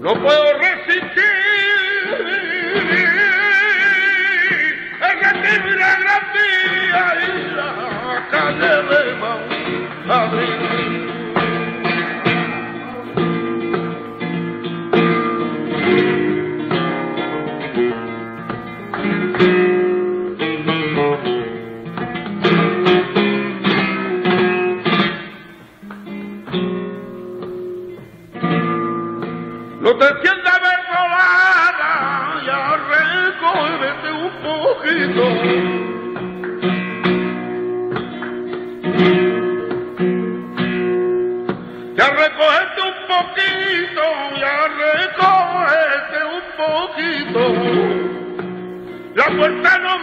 no puedo resistir No te sientas verbolada, ya recógete un poquito. Ya recógete un poquito, ya recógete un poquito. La puerta no es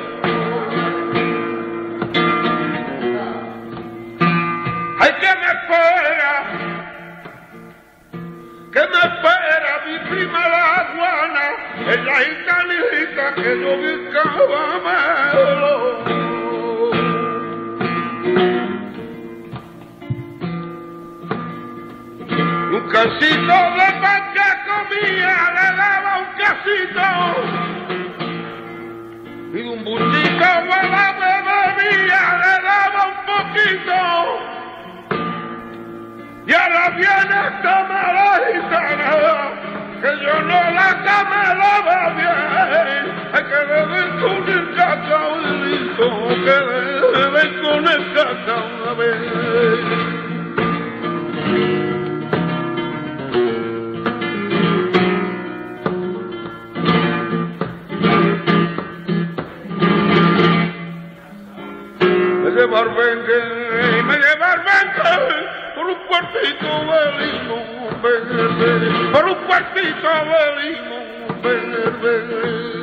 que me espera mi prima la guana, en la gitanita que yo buscaba melo. Un casito de pan que comía le daba un casito y un buchito a la bebía le daba un poquito y ahora viene por un cuartito de limón verde,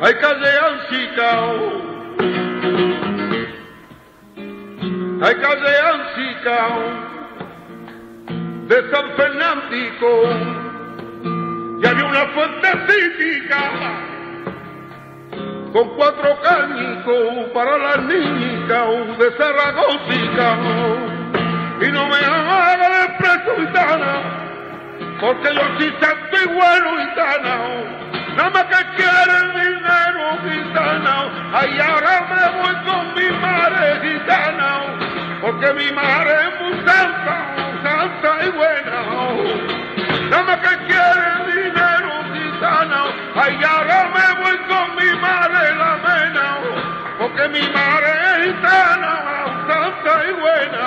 Hay calle Ancicao, hay calle Ancicao, de San Fernandico. Y había una fuente cívica con cuatro cañicos para las niñitas de Zaragoza. Y no me haga de preso gitana porque yo sí santo y bueno gitana nada más que quieren dinero gitana ay ahora me voy con mi madre gitana porque mi madre mi madre gitana santa y buena